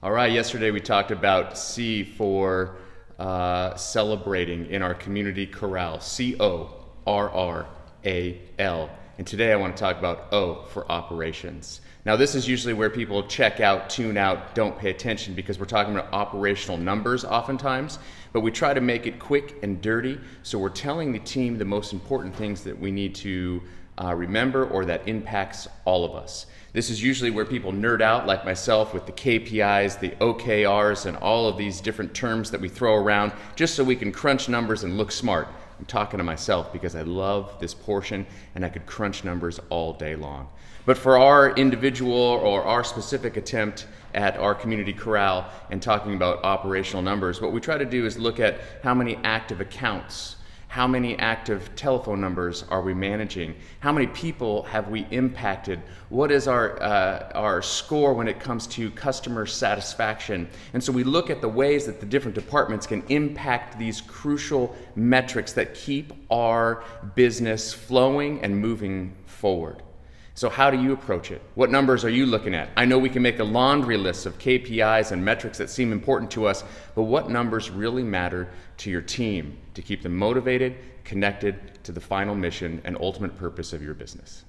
All right, yesterday we talked about C for uh, celebrating in our community corral, C O R R A L. And today I want to talk about O for operations. Now, this is usually where people check out, tune out, don't pay attention because we're talking about operational numbers oftentimes, but we try to make it quick and dirty. So we're telling the team the most important things that we need to uh, remember or that impacts all of us. This is usually where people nerd out, like myself, with the KPIs, the OKRs, and all of these different terms that we throw around just so we can crunch numbers and look smart. I'm talking to myself because I love this portion and I could crunch numbers all day long. But for our individual or our specific attempt at our community corral and talking about operational numbers, what we try to do is look at how many active accounts how many active telephone numbers are we managing? How many people have we impacted? What is our, uh, our score when it comes to customer satisfaction? And so we look at the ways that the different departments can impact these crucial metrics that keep our business flowing and moving forward. So, how do you approach it? What numbers are you looking at? I know we can make a laundry list of KPIs and metrics that seem important to us, but what numbers really matter to your team to keep them motivated, connected to the final mission and ultimate purpose of your business?